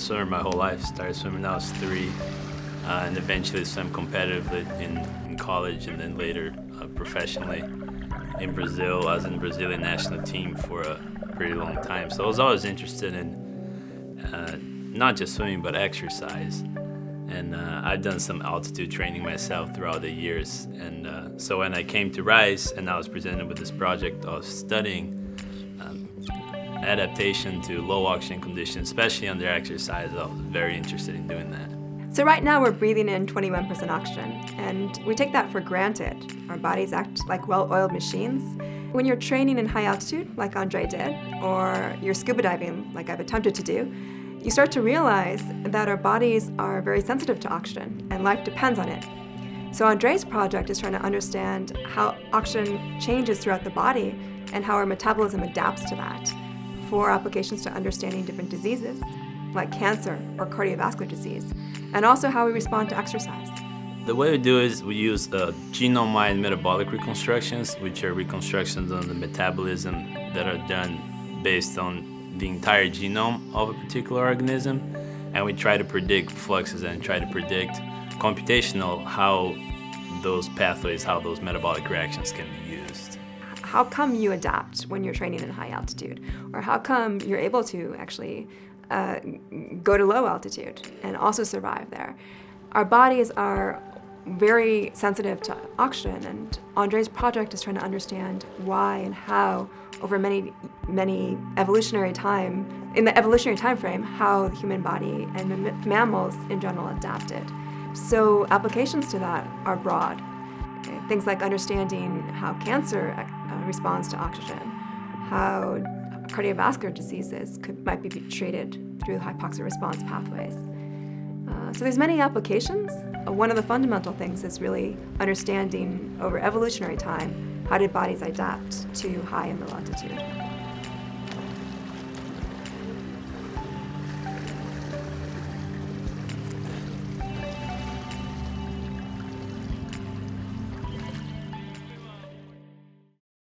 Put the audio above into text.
swimmer my whole life. Started swimming when I was three, uh, and eventually swam competitively in, in college and then later uh, professionally in Brazil. I was in the Brazilian national team for a pretty long time, so I was always interested in uh, not just swimming but exercise. And uh, I've done some altitude training myself throughout the years. And uh, so when I came to Rice and I was presented with this project of studying adaptation to low oxygen conditions, especially under exercise, I was very interested in doing that. So right now we're breathing in 21% oxygen, and we take that for granted. Our bodies act like well-oiled machines. When you're training in high altitude, like Andre did, or you're scuba diving, like I've attempted to do, you start to realize that our bodies are very sensitive to oxygen, and life depends on it. So Andre's project is trying to understand how oxygen changes throughout the body and how our metabolism adapts to that for applications to understanding different diseases like cancer or cardiovascular disease, and also how we respond to exercise. The way we do is we use uh, genome-wide metabolic reconstructions, which are reconstructions on the metabolism that are done based on the entire genome of a particular organism, and we try to predict fluxes and try to predict computational how those pathways, how those metabolic reactions can be used. How come you adapt when you're training in high altitude? Or how come you're able to actually uh, go to low altitude and also survive there? Our bodies are very sensitive to oxygen and Andre's project is trying to understand why and how over many, many evolutionary time, in the evolutionary time frame, how the human body and mammals in general adapted. So applications to that are broad. Things like understanding how cancer uh, responds to oxygen, how cardiovascular diseases could, might be treated through hypoxic response pathways. Uh, so there's many applications. Uh, one of the fundamental things is really understanding over evolutionary time how did bodies adapt to high and low altitude.